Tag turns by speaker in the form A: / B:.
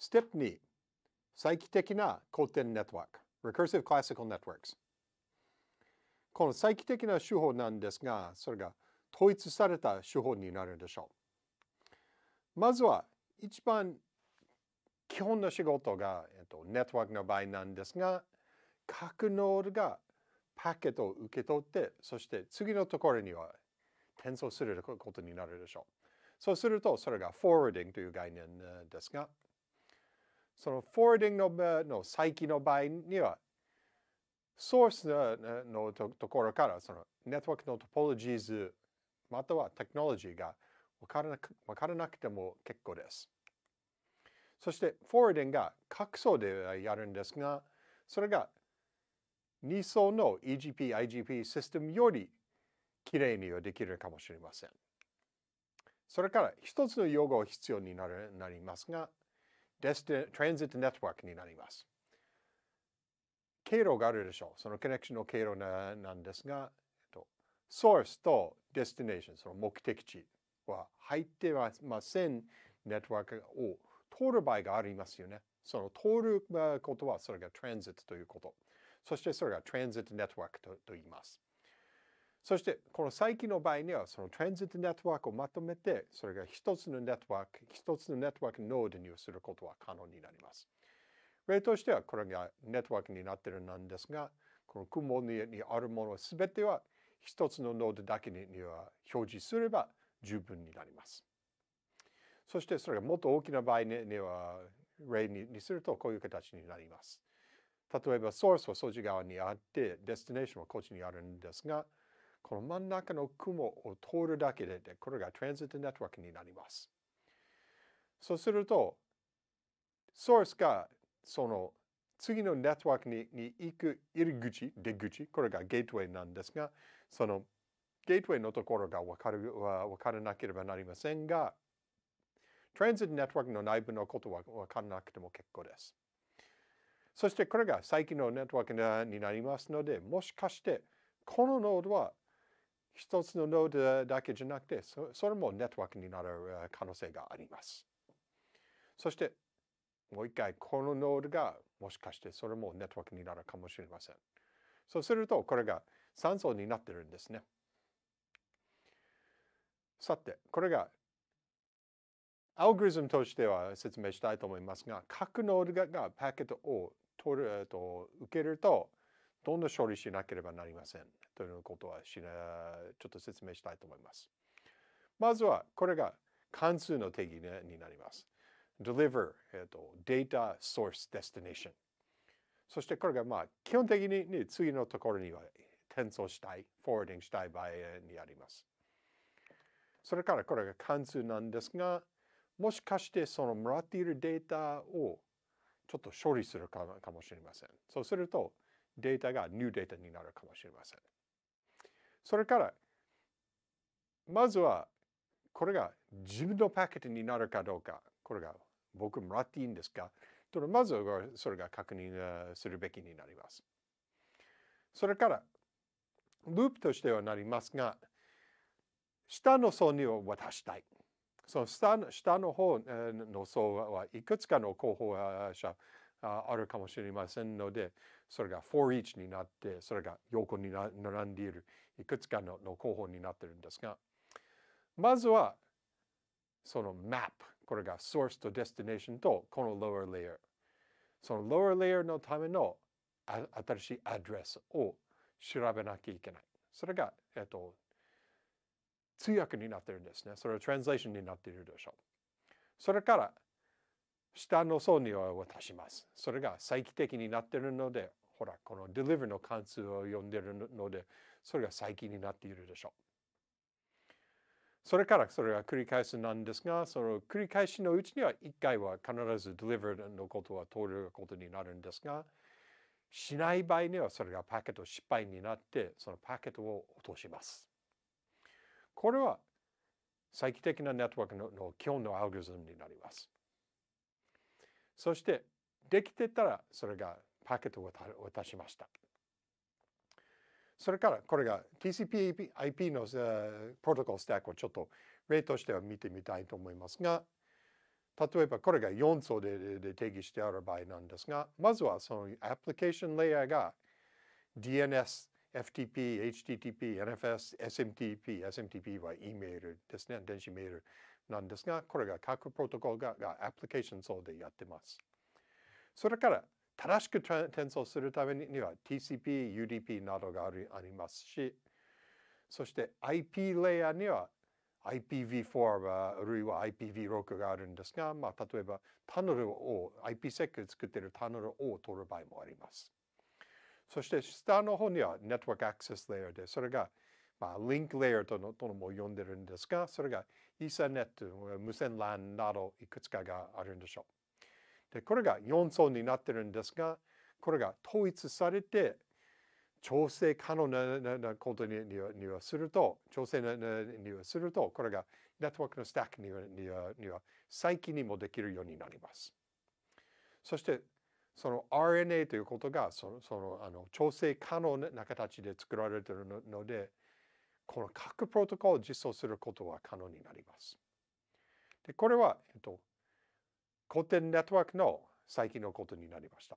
A: ステップ2、再帰的な古典ネットワーク、Recursive Classical Networks。この再帰的な手法なんですが、それが統一された手法になるでしょう。まずは、一番基本の仕事が、えっと、ネットワークの場合なんですが、各ノードがパケットを受け取って、そして次のところには転送することになるでしょう。そうすると、それが forwarding という概念ですが、その forwarding のの再帰の場合には、ソースのところからそのネットワークの topologies またはテクノロジーが分からなく分からなくても結構です。そして、 forwarding が各層でやるんですが、それが2層の EGP、IGP システムよりきれいにはできるかもしれません。それから一つの用語が必要になりますが、デステ transit network になります。経路があるでしょう。そのコネクションの経路ななんですが、えっと、ソースと destination、その目的地は入ってはませんネットワークを通る場合がありますよね。その通ることはそれが transit ということ。そしてそれがトランジットネットワークとと言います。そしてこの最近の場合にはそのトランジットネットワークをまとめてそれが一つのネットワーク、一つのネットワークノードにすることは可能になります。例としてはこれがネットワークになっているなんですが、この雲にあるものすべては一つのノードだけには表示すれば十分になります。そしてそれがもっと大きな場合には例にするとこういう形になります。例えばソースはそっち側にあって destination はこっちにあるんですがこの真ん中の雲を通るだけでこれが transit network になります。そうするとソースがその次のネットワークにに行く入り口、出口、これがゲートウェイなんですが、そのゲートウェイのところが分かる分からなければなりませんが、トランジットネットワークの内部のことは分からなくても結構です。そしてこれが最近のネットワークになりますので、もしかしてこのノードは一つのノードだけじゃなくて、それもネットワークになる可能性があります。そしてもう一回このノードがもしかしてそれもネットワークになるかもしれません。そうするとこれが3層になってるんですね。さて、これがアルゴリズムとしては説明したいと思いますが、各ノードがパケットを取る、と、受けると、どんな処理しなければなりませんということはしなちょっと説明したいと思います。まずは、これが関数の定義になります。deliver、えっと、data source destination。そしてこれがまあ基本的に次のところには転送したい、forwarding したい場合にあります。それからこれが関数なんですが、もしかしてそのもらっているデータをちょっと処理するかもしれません。そうするとデータがニューデータになるかもしれません。それから、まずはこれが自分のパケットになるかどうか、これが僕もらっていいんですか？まずはそれが確認するべきになります。それから、ループとしてはなりますが、下の層には渡したい。その下の下の方の層はいくつかの候補者あるかもしれませんので、それが for each になって、それが横に並んでいるいくつかの候補になっているんですが、まずはその map これが source と destination とこの lower layer その lower layer のための新しいアドレスを調べなきゃいけない。それが、えっと、通訳になっているんですね。それは translation になっているでしょう。それから下の層には渡しますそれが再帰的になっているのでほらこの deliver の関数を読んでいるのでそれが再帰になっているでしょうそれからそれは繰り返すなんですが、その繰り返しのうちには1回は必ず deliver のことは通ることになるんですが、しない場合にはそれがパケット失敗になって、そのパケットを落とします。これは再帰的なネットワークのの基本のアルゴリズムになります。そして、できてたらそれがパケットを渡しました。それからこれが TCP/IP のプロトコルスタックをちょっと例としては見てみたいと思いますが、例えばこれが4層でで定義してある場合なんですが、まずはそのアプリケーションレイヤーが DNS、FTP、HTTP、NFS、SMTP、SMTP は E メールですね、電子メールなんですが、これが各プロトコルががアプリケーション層でやってます。それから正しく転送するためには TCP、UDP などがあるありますし、そして IP レイヤーには IPv4 あるいは IPv6 があるんですが、まあ、例えばタヌルを IPsec で作っているタヌルを取る場合もあります。そして下の方には Network Access Layer で、それが、まあ、リンクレイヤーとのとのも呼んでるんですが、それが Ethernet、無線 LAN などいくつかがあるんでしょう。で、これが4層になってるんですが、これが統一されて調整可能なことにはすると、調整にはすると、これがネットワークのスタックにはには再起にもできるようになります。そして、その RNA ということがそのそのあの調整可能な形で作られているので、この各プロトコルを実装することは可能になります。でこれは、えっと、古典ネットワークの最近のことになりました。